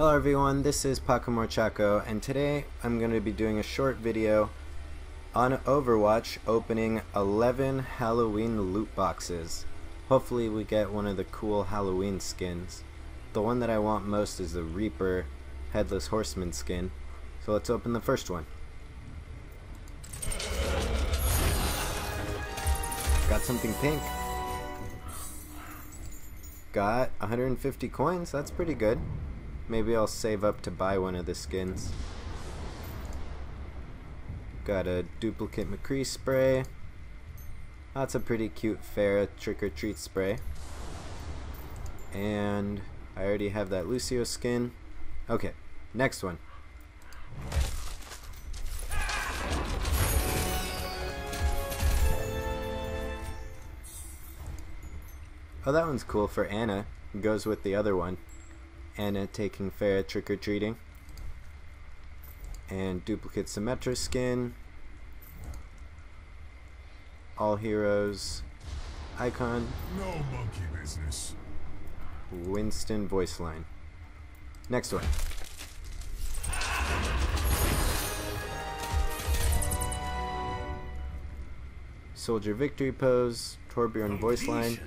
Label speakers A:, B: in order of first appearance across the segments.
A: Hello everyone, this is Paco Chaco, and today I'm going to be doing a short video on Overwatch opening 11 Halloween loot boxes. Hopefully we get one of the cool Halloween skins. The one that I want most is the Reaper Headless Horseman skin. So let's open the first one. Got something pink. Got 150 coins, that's pretty good. Maybe I'll save up to buy one of the skins. Got a duplicate McCree spray. That's a pretty cute Pharah trick-or-treat spray. And I already have that Lucio skin. Okay, next one. Oh, that one's cool for Ana. Goes with the other one. Ana taking Pharah trick-or-treating. And duplicate Symmetra skin. All heroes. Icon.
B: No monkey business.
A: Winston voice line. Next one. Soldier victory pose, Torbjorn voice line.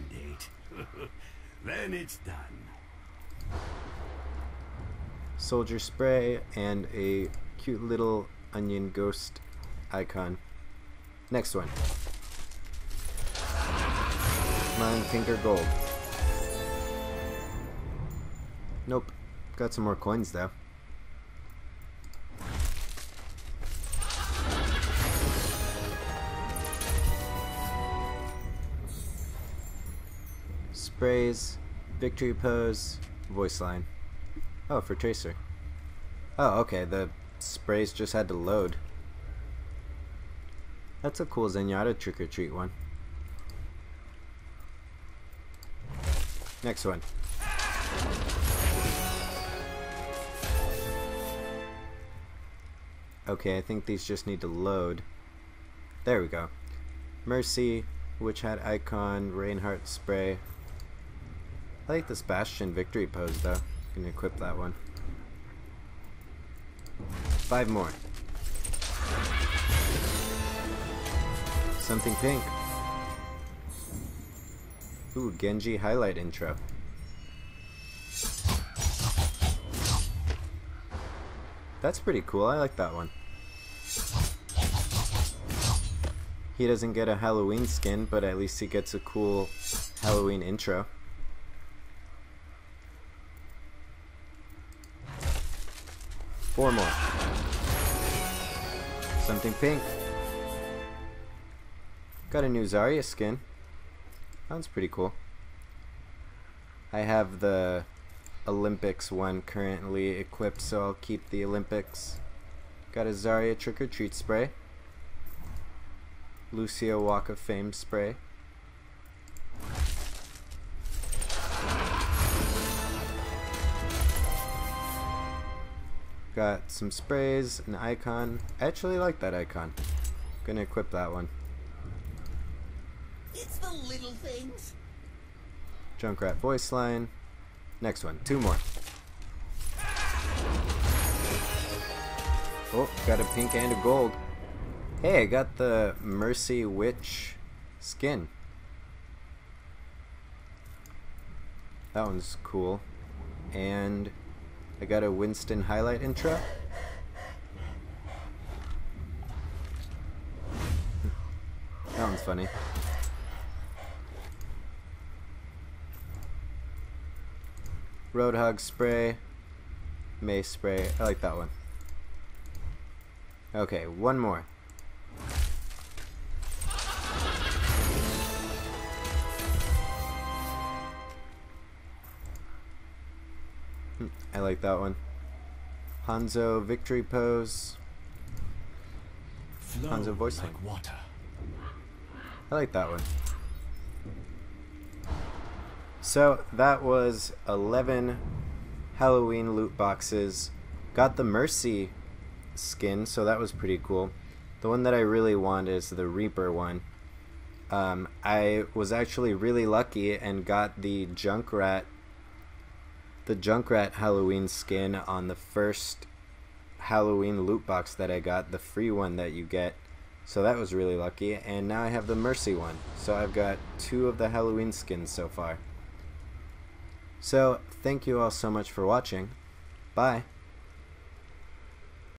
B: then it's done.
A: Soldier spray, and a cute little onion ghost icon. Next one. Mine pink or gold. Nope. Got some more coins though. Sprays, victory pose, voice line. Oh, for Tracer. Oh, okay, the sprays just had to load. That's a cool Zenyatta trick-or-treat one. Next one. Okay, I think these just need to load. There we go. Mercy, Witch Hat Icon, Reinhardt Spray. I like this Bastion victory pose though. Gonna equip that one. Five more. Something pink. Ooh, Genji highlight intro. That's pretty cool. I like that one. He doesn't get a Halloween skin, but at least he gets a cool Halloween intro. Four more. Something pink. Got a new Zarya skin. Sounds pretty cool. I have the Olympics one currently equipped, so I'll keep the Olympics. Got a Zarya Trick or Treat spray. Lucio Walk of Fame spray. Got some sprays, an icon. I actually like that icon. Gonna equip that one.
C: It's the little things.
A: Junkrat voice line. Next one, two more. Oh, got a pink and a gold. Hey, I got the Mercy Witch skin. That one's cool. And I got a Winston highlight intro. that one's funny. Roadhog spray, Mei's spray. I like that one. Okay, one more. I like that one. Hanzo victory pose.
B: Flow
A: Hanzo voice
B: like
A: line.
B: water.
A: I like that one. So that was 11 Halloween loot boxes. Got the Mercy skin, so that was pretty cool. The one that I really want is the Reaper one. Um, I was actually really lucky and got the Junkrat the Junkrat Halloween skin on the first Halloween loot box that I got, the free one that you get. So that was really lucky. And now I have the Mercy one. So I've got two of the Halloween skins so far. So, thank you all so much for watching. Bye.